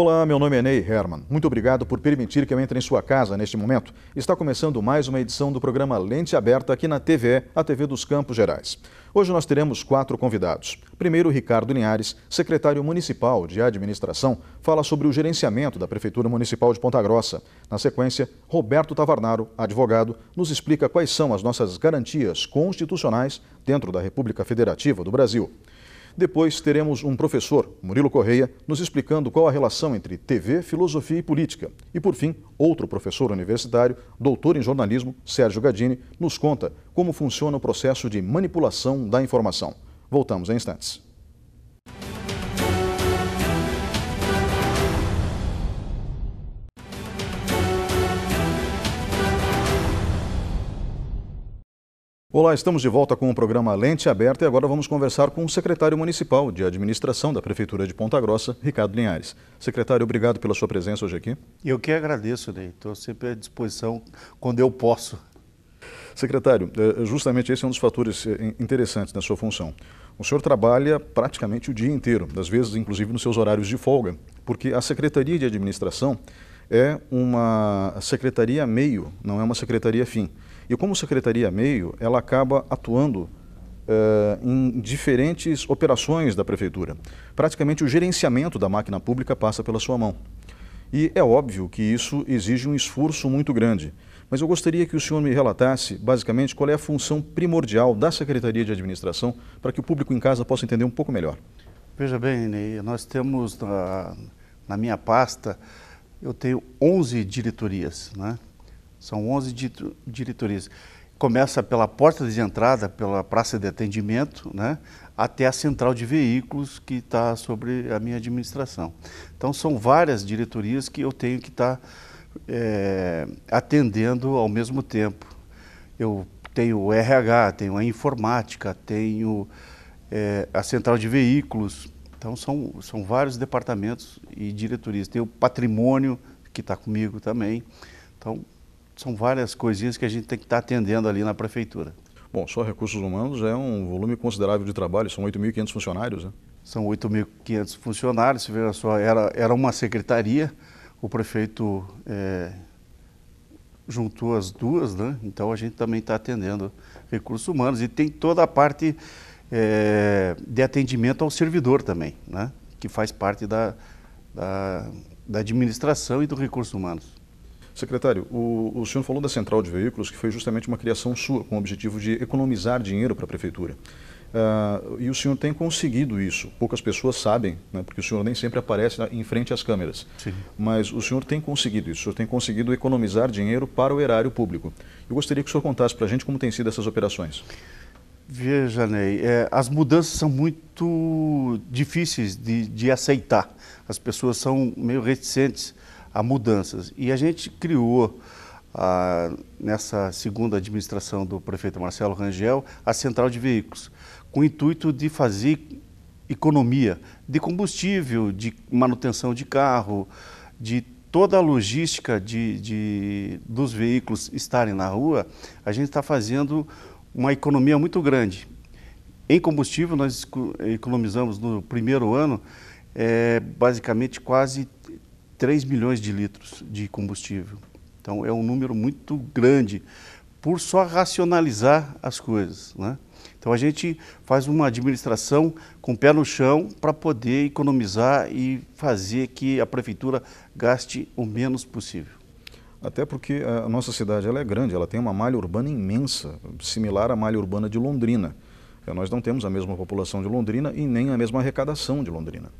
Olá, meu nome é Ney Herman. Muito obrigado por permitir que eu entre em sua casa neste momento. Está começando mais uma edição do programa Lente Aberta aqui na TVE, a TV dos Campos Gerais. Hoje nós teremos quatro convidados. Primeiro, Ricardo Linhares, secretário municipal de administração, fala sobre o gerenciamento da Prefeitura Municipal de Ponta Grossa. Na sequência, Roberto Tavarnaro, advogado, nos explica quais são as nossas garantias constitucionais dentro da República Federativa do Brasil. Depois teremos um professor, Murilo Correia, nos explicando qual a relação entre TV, filosofia e política. E por fim, outro professor universitário, doutor em jornalismo, Sérgio Gadini, nos conta como funciona o processo de manipulação da informação. Voltamos em instantes. Olá, estamos de volta com o programa Lente Aberta e agora vamos conversar com o secretário municipal de administração da Prefeitura de Ponta Grossa, Ricardo Linhares. Secretário, obrigado pela sua presença hoje aqui. Eu que agradeço, Ney. Estou sempre à disposição quando eu posso. Secretário, é, justamente esse é um dos fatores é, interessantes na sua função. O senhor trabalha praticamente o dia inteiro, às vezes inclusive nos seus horários de folga, porque a Secretaria de Administração é uma secretaria meio, não é uma secretaria fim. E como secretaria meio, ela acaba atuando uh, em diferentes operações da prefeitura. Praticamente o gerenciamento da máquina pública passa pela sua mão. E é óbvio que isso exige um esforço muito grande. Mas eu gostaria que o senhor me relatasse, basicamente, qual é a função primordial da Secretaria de Administração para que o público em casa possa entender um pouco melhor. Veja bem, Ney, nós temos na, na minha pasta, eu tenho 11 diretorias, né? São 11 diretorias. Começa pela porta de entrada, pela praça de atendimento, né, até a central de veículos que está sobre a minha administração. Então, são várias diretorias que eu tenho que estar tá, é, atendendo ao mesmo tempo. Eu tenho o RH, tenho a informática, tenho é, a central de veículos. Então, são, são vários departamentos e diretorias. Tem o patrimônio, que está comigo também. Então, são várias coisinhas que a gente tem que estar tá atendendo ali na prefeitura. Bom, só recursos humanos é um volume considerável de trabalho, são 8.500 funcionários, né? São 8.500 funcionários, você vê só, era, era uma secretaria, o prefeito é, juntou as duas, né? Então a gente também está atendendo recursos humanos e tem toda a parte é, de atendimento ao servidor também, né? Que faz parte da, da, da administração e do recursos humanos. Secretário, o, o senhor falou da central de veículos, que foi justamente uma criação sua, com o objetivo de economizar dinheiro para a prefeitura. Uh, e o senhor tem conseguido isso. Poucas pessoas sabem, né, porque o senhor nem sempre aparece em frente às câmeras. Sim. Mas o senhor tem conseguido isso. O senhor tem conseguido economizar dinheiro para o erário público. Eu gostaria que o senhor contasse para a gente como têm sido essas operações. Veja, Ney, é, as mudanças são muito difíceis de, de aceitar. As pessoas são meio reticentes a mudanças. E a gente criou, ah, nessa segunda administração do prefeito Marcelo Rangel, a central de veículos, com o intuito de fazer economia de combustível, de manutenção de carro, de toda a logística de, de, dos veículos estarem na rua, a gente está fazendo uma economia muito grande. Em combustível, nós economizamos no primeiro ano é, basicamente quase 3 milhões de litros de combustível. Então é um número muito grande por só racionalizar as coisas. Né? Então a gente faz uma administração com o pé no chão para poder economizar e fazer que a prefeitura gaste o menos possível. Até porque a nossa cidade ela é grande, ela tem uma malha urbana imensa, similar à malha urbana de Londrina. Nós não temos a mesma população de Londrina e nem a mesma arrecadação de Londrina.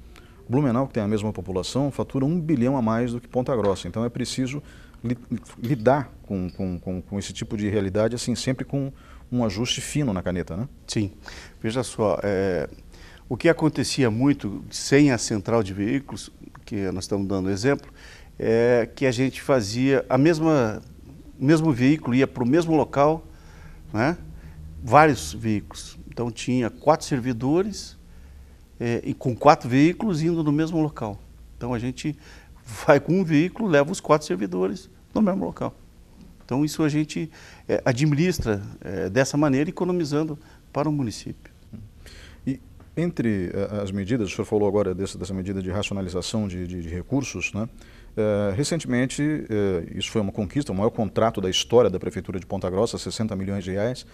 Blumenau, que tem a mesma população, fatura um bilhão a mais do que Ponta Grossa. Então é preciso li, lidar com, com, com, com, esse tipo de realidade, assim, sempre com um ajuste fino na caneta, né? Sim. Veja só, é, o que acontecia muito sem a central de veículos, que nós estamos dando exemplo, é que a gente fazia a mesma, o mesmo veículo ia para o mesmo local, né? vários veículos. Então tinha quatro servidores, é, e com quatro veículos indo no mesmo local. Então a gente vai com um veículo, leva os quatro servidores no mesmo local. Então isso a gente é, administra é, dessa maneira, economizando para o município. E Entre uh, as medidas, o senhor falou agora dessa, dessa medida de racionalização de, de, de recursos, né? Uh, recentemente, uh, isso foi uma conquista, o maior contrato da história da Prefeitura de Ponta Grossa, 60 milhões de reais.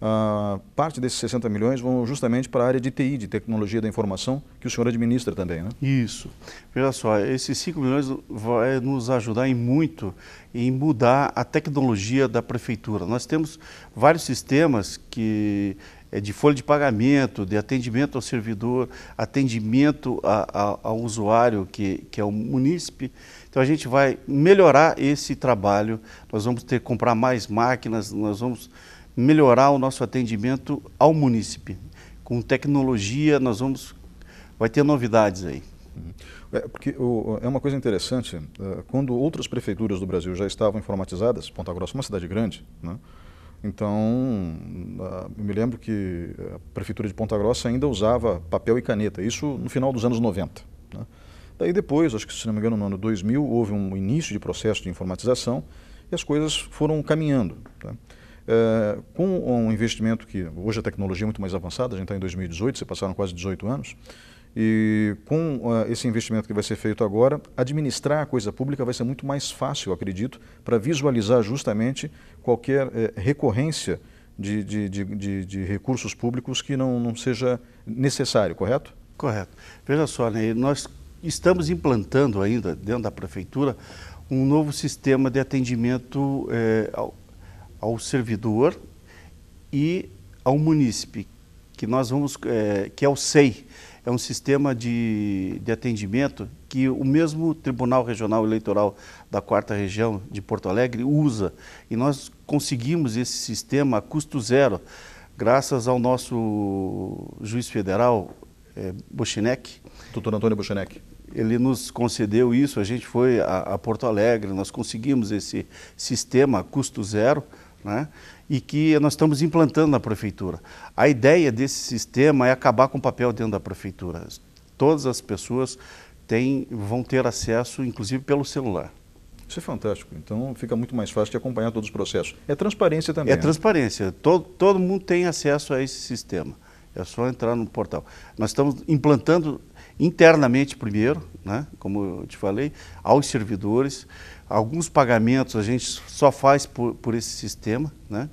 Uh, parte desses 60 milhões vão justamente para a área de TI, de tecnologia da informação, que o senhor administra também, né? Isso. Veja só, esses 5 milhões vai nos ajudar em muito em mudar a tecnologia da prefeitura. Nós temos vários sistemas que de folha de pagamento, de atendimento ao servidor, atendimento a, a, ao usuário, que, que é o munícipe. Então a gente vai melhorar esse trabalho, nós vamos ter que comprar mais máquinas, nós vamos melhorar o nosso atendimento ao munícipe. Com tecnologia, nós vamos. Vai ter novidades aí. Uhum. É, porque o, é uma coisa interessante, uh, quando outras prefeituras do Brasil já estavam informatizadas, Ponta Grossa é uma cidade grande, né? Então uh, eu me lembro que a prefeitura de Ponta Grossa ainda usava papel e caneta, isso no final dos anos 90. Né? Daí depois, acho que se não me engano no ano 2000, houve um início de processo de informatização e as coisas foram caminhando. Tá? É, com um investimento que hoje a tecnologia é muito mais avançada, a gente está em 2018, se passaram quase 18 anos, e com uh, esse investimento que vai ser feito agora, administrar a coisa pública vai ser muito mais fácil, acredito, para visualizar justamente qualquer uh, recorrência de, de, de, de, recursos públicos que não, não seja necessário, correto? Correto. Veja só, né, nós estamos implantando ainda dentro da prefeitura um novo sistema de atendimento eh, ao servidor e ao munícipe, que nós vamos, é, que é o SEI, é um sistema de, de atendimento que o mesmo Tribunal Regional Eleitoral da Quarta Região de Porto Alegre usa. E nós conseguimos esse sistema a custo zero, graças ao nosso juiz federal, é, Bochinek. Doutor Antônio Bochinek. Ele nos concedeu isso, a gente foi a, a Porto Alegre, nós conseguimos esse sistema a custo zero, né? E que nós estamos implantando na prefeitura. A ideia desse sistema é acabar com o papel dentro da prefeitura. Todas as pessoas têm, vão ter acesso, inclusive pelo celular. Isso é fantástico. Então fica muito mais fácil de acompanhar todos os processos. É transparência também. É né? transparência. Todo, todo mundo tem acesso a esse sistema. É só entrar no portal. Nós estamos implantando internamente primeiro, né, como eu te falei, aos servidores. Alguns pagamentos a gente só faz por, por esse sistema, né?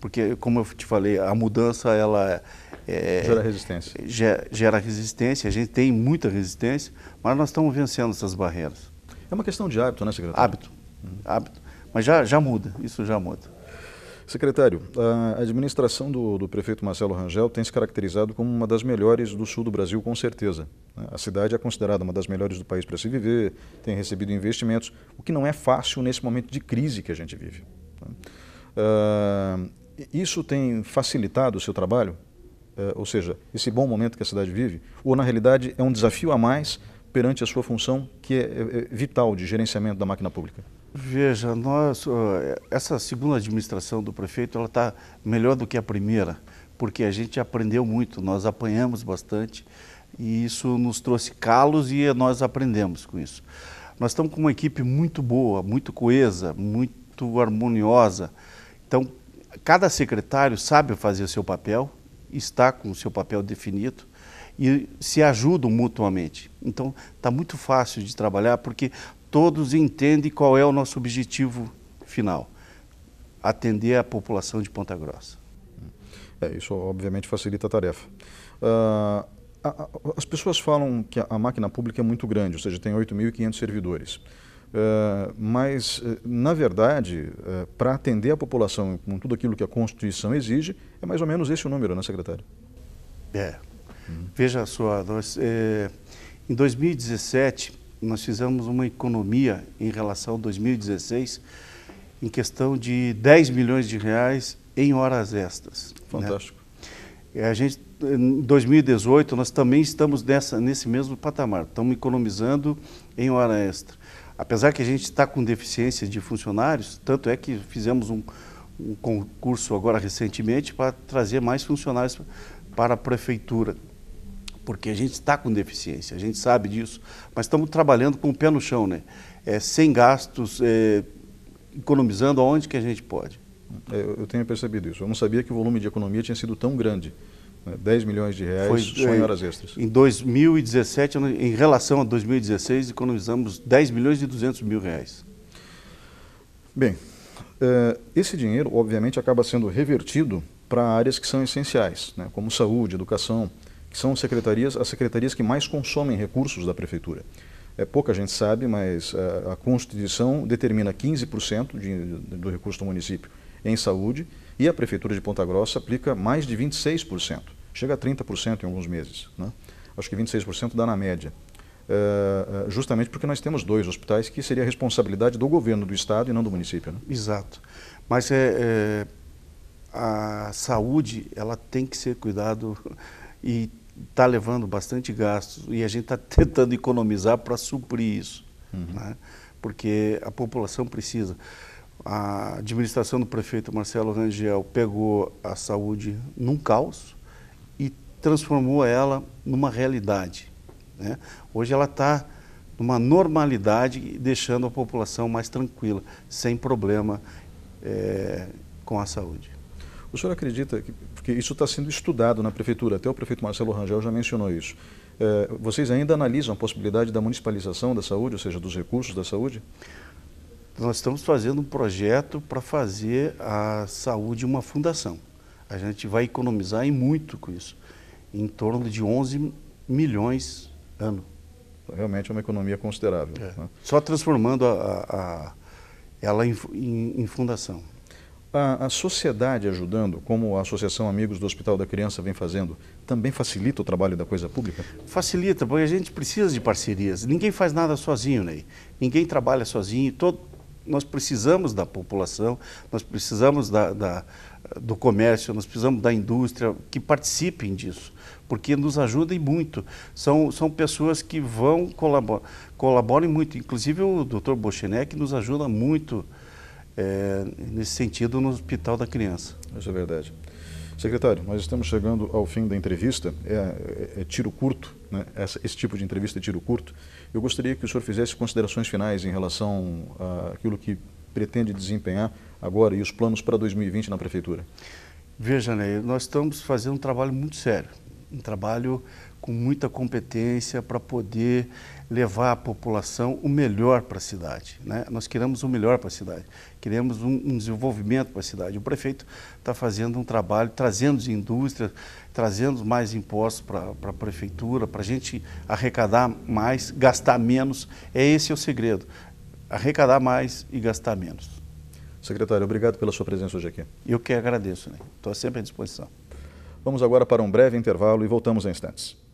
porque, como eu te falei, a mudança ela é, gera resistência. Gera, gera resistência, a gente tem muita resistência, mas nós estamos vencendo essas barreiras. É uma questão de hábito, né, secretário? Hábito, hum. hábito. Mas já, já muda, isso já muda. Secretário, a administração do, do, prefeito Marcelo Rangel tem se caracterizado como uma das melhores do sul do Brasil, com certeza. A cidade é considerada uma das melhores do país para se viver, tem recebido investimentos, o que não é fácil nesse momento de crise que a gente vive. Uh, isso tem facilitado o seu trabalho? Uh, ou seja, esse bom momento que a cidade vive? Ou, na realidade, é um desafio a mais perante a sua função, que é, é, é vital de gerenciamento da máquina pública? Veja, nós, essa segunda administração do prefeito está melhor do que a primeira, porque a gente aprendeu muito, nós apanhamos bastante e isso nos trouxe calos e nós aprendemos com isso. Nós estamos com uma equipe muito boa, muito coesa, muito harmoniosa. Então, cada secretário sabe fazer o seu papel, está com o seu papel definido e se ajudam mutuamente. Então, está muito fácil de trabalhar porque todos entendem qual é o nosso objetivo final: atender a população de Ponta Grossa. É, isso obviamente facilita a tarefa. Uh, a, a, as pessoas falam que a, a, máquina pública é muito grande, ou seja, tem 8.500 servidores. Uh, mas, uh, na verdade, para atender a população com tudo aquilo que a Constituição exige, é mais ou menos esse o número, né, secretário? É. Hum. Veja só, nós, é, em 2017, nós fizemos uma economia em relação a 2016 em questão de 10 milhões de reais em horas extras. Né? Fantástico. Né? A gente, em 2018, nós também estamos nessa, nesse mesmo patamar, estamos economizando em hora extra. Apesar que a gente está com deficiência de funcionários, tanto é que fizemos um, um concurso agora recentemente para trazer mais funcionários para a prefeitura porque a gente está com deficiência, a gente sabe disso, mas estamos trabalhando com o pé no chão, né? É, sem gastos, é, economizando aonde que a gente pode. É, eu tenho percebido isso. Eu não sabia que o volume de economia tinha sido tão grande. Né? 10 milhões de reais Foi, só em horas extras. Em 2017, em relação a 2016, economizamos 10 milhões e 200 mil reais. Bem, eh, esse dinheiro, obviamente, acaba sendo revertido para áreas que são essenciais, né, como saúde, educação, são secretarias, as secretarias que mais consomem recursos da prefeitura. É, pouca gente sabe, mas a, eh, a Constituição determina 15% de, do recurso do município em saúde e a Prefeitura de Ponta Grossa aplica mais de 26%, chega a 30% em alguns meses. Né? Acho que 26% dá na média. É, é, justamente porque nós temos dois hospitais que seria responsabilidade do governo do estado e não do município. Né? Exato. Mas é, é, a saúde ela tem que ser cuidado e está levando bastante gastos e a gente está tentando economizar para suprir isso, uhum. né? porque a população precisa. A administração do prefeito Marcelo Rangel pegou a saúde num caos e transformou ela numa realidade. Né? Hoje ela está numa normalidade, deixando a população mais tranquila, sem problema é, com a saúde. O senhor acredita que, porque isso está sendo estudado na prefeitura, até o prefeito Marcelo Rangel já mencionou isso. É, vocês ainda analisam a possibilidade da municipalização da saúde, ou seja, dos recursos da saúde? Nós estamos fazendo um projeto para fazer a saúde uma fundação. A gente vai economizar em muito com isso, em torno de 11 milhões ano. Realmente é uma economia considerável. É. Né? Só transformando a, a, a ela em, em, em fundação. A, a, sociedade ajudando, como a Associação Amigos do Hospital da Criança vem fazendo, também facilita o trabalho da coisa pública? Facilita, porque a gente precisa de parcerias. Ninguém faz nada sozinho, Ney. Ninguém trabalha sozinho. Todo, nós precisamos da população, nós precisamos da, da, do comércio, nós precisamos da indústria que participem disso porque nos ajudem muito. São, são pessoas que vão colaborar, colaborem muito. Inclusive o Dr. Bochenek nos ajuda muito é, nesse sentido no Hospital da Criança. Isso é verdade. Secretário, nós estamos chegando ao fim da entrevista. É, é, é tiro curto, né? Essa, esse tipo de entrevista é tiro curto. Eu gostaria que o senhor fizesse considerações finais em relação àquilo que pretende desempenhar agora e os planos para 2020 na Prefeitura. Veja, Ney, nós estamos fazendo um trabalho muito sério um trabalho com muita competência para poder levar à população o melhor para a cidade. Né? Nós queremos o melhor para a cidade, queremos um, um desenvolvimento para a cidade. O prefeito está fazendo um trabalho, trazendo indústrias, trazendo mais impostos para a prefeitura, para a gente arrecadar mais, gastar menos. É esse o segredo, arrecadar mais e gastar menos. Secretário, obrigado pela sua presença hoje aqui. Eu que agradeço, estou né? sempre à disposição. Vamos agora para um breve intervalo e voltamos em instantes.